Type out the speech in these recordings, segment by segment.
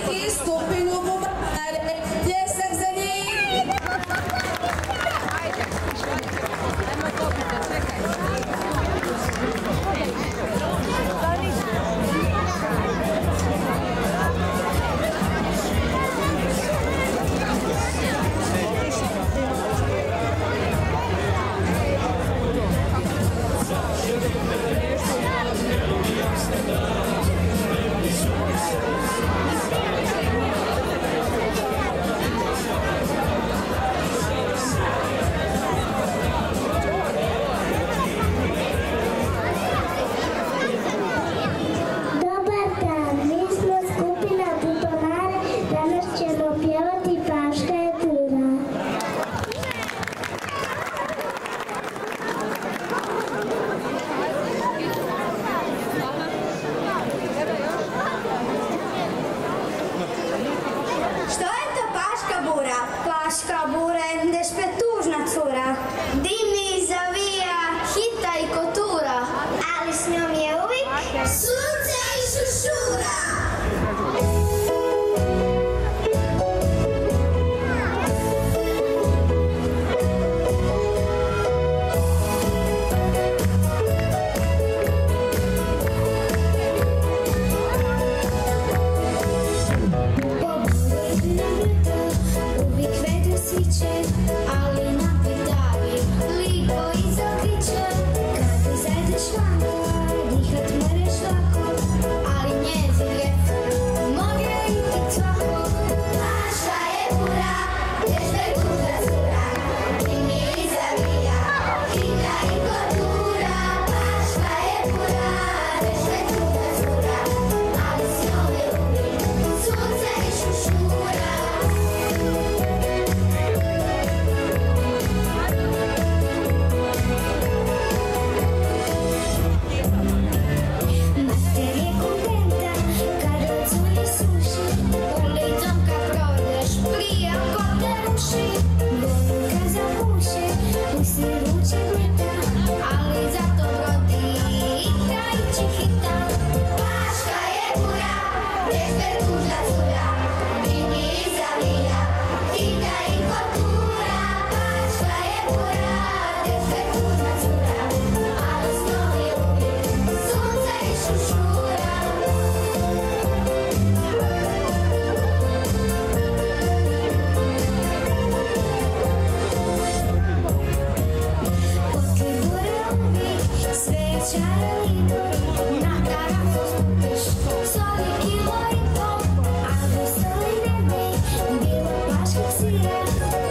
Cristo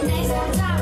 Nice